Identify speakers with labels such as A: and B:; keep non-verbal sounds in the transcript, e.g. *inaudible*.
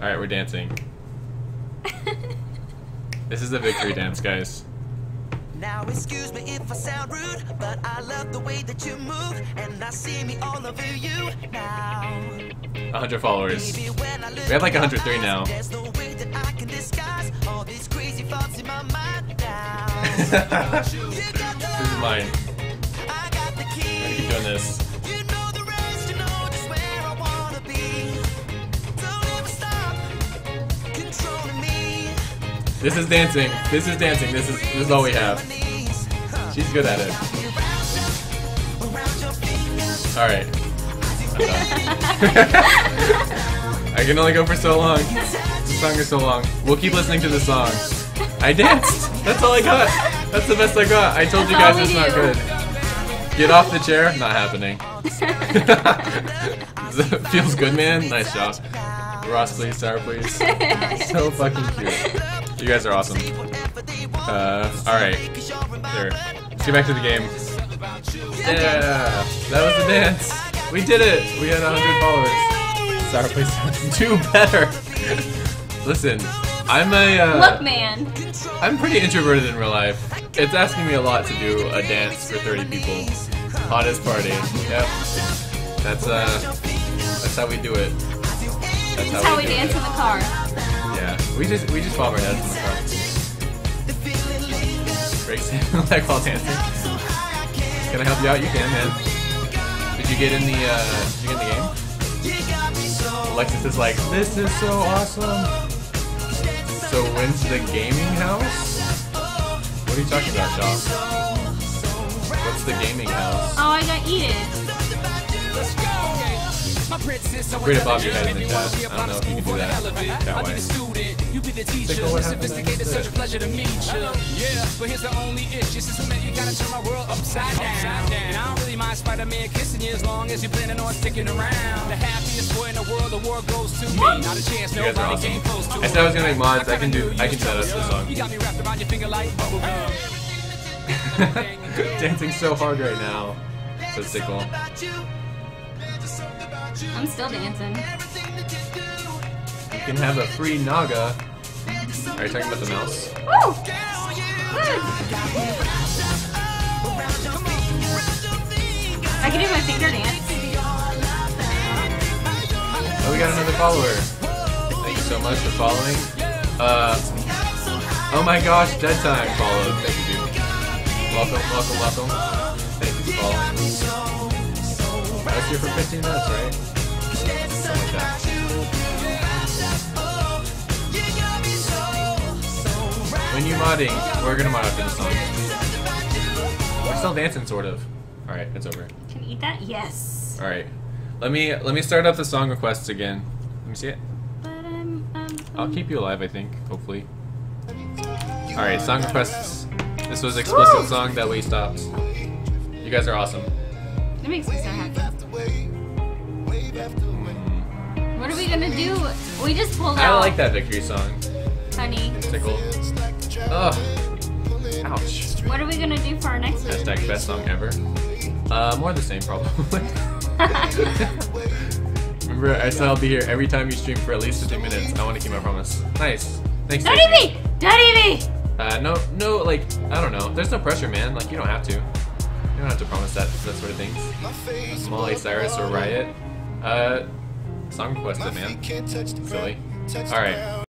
A: Alright, we're dancing. This is the victory dance, guys.
B: Now excuse me if I sound rude, but I love the way that you move, and I see me all over you now.
A: 100 followers.
B: Baby, when I look
A: We have like 103
B: eyes,
A: now.
B: There's no way that I can disguise all these crazy thoughts in my mind now.
A: this *laughs*
B: you got the
A: is mine.
B: I got the
A: I'm gonna
B: key.
A: keep doing this. This is dancing. This is dancing. This is this is all we have. She's good at it. Alright. *laughs* I can only go for so long. The song is so long. We'll keep listening to the song. I danced! That's all I got! That's the best I got. I told you guys it's not good. Get off the chair. Not happening. *laughs* Feels good, man. Nice job. Ross, please. Sarah, please. *laughs* So fucking cute. You guys are awesome. Uh, alright. Here. Let's get back to the game. Yeah! That was the dance! We did it! We had 100 followers. Sarah, please *laughs* do better! Listen, I'm a, uh,
C: Look, man.
A: I'm pretty introverted in real life. It's asking me a lot to do a dance for 30 people. Hottest party. Yep. That's, uh, that's how we do it. That's
C: how we dance in the car.
A: We just we just bob our heads in the car. Breaks like while dancing. Can I help you out? You can, man. Did you get in the uh, did you get in the game? Alexis is like, this is so awesome. So when's the gaming house? What are you talking about, Josh? What's the gaming house?
C: Oh, I got eaten.
A: Free to bob your head in the chat. I don't know if you can do that that way. Tickle, what happened next?
D: pleasure to meet you. Yeah, but here's the only issue. Since we met, you gotta turn my world upside down. And I don't really mind Spider-Man kissing you as long as you're planning on sticking around. The happiest boy in the world, the world goes to me. Not a chance,
A: You
D: nobody
A: awesome.
D: came close to
A: I said I was gonna make mods. I can do. I can set us the song.
D: You got me wrapped around your finger like bubblegum. *laughs*
A: Dancing so hard right now. So tickle.
C: I'm still dancing.
A: You can have a free Naga. Are you talking about the mouse?
C: Woo! I can do my finger dance.
A: Oh, we got another follower. Thank you so much for following. Uh, oh my gosh, Dead Time followed. Thank you, dude. Welcome, welcome, welcome. Thank you for following. I was here for 15 minutes, right? Something like that. When you modding, we're gonna mod after the song. We're still dancing, sort of. All right, it's over.
C: Can you eat that? Yes.
A: All right, let me let me start up the song requests again. Let me see it.
C: But I'm, I'm,
A: I'll keep you alive, I think, hopefully. Alright, song requests. This was explicit song that we stopped. You guys are awesome.
C: It makes me so happy. What are we gonna do? We just pulled
A: I
C: out.
A: I like that victory song.
C: Honey,
A: Tickle. Ugh. Ouch.
C: what are we gonna do for our next?
A: Hashtag best song ever. Uh, more the same, probably. *laughs* Remember, I said I'll be here every time you stream for at least 15 minutes. I want to keep my promise. Nice. Thanks,
C: eat me! Don't me!
A: Uh, no, no, like, I don't know. There's no pressure, man. Like, you don't have to. You don't have to promise that, that sort of things. Miley Cyrus or Riot. Uh, song requested, man. Silly. Alright.